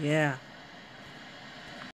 Yeah.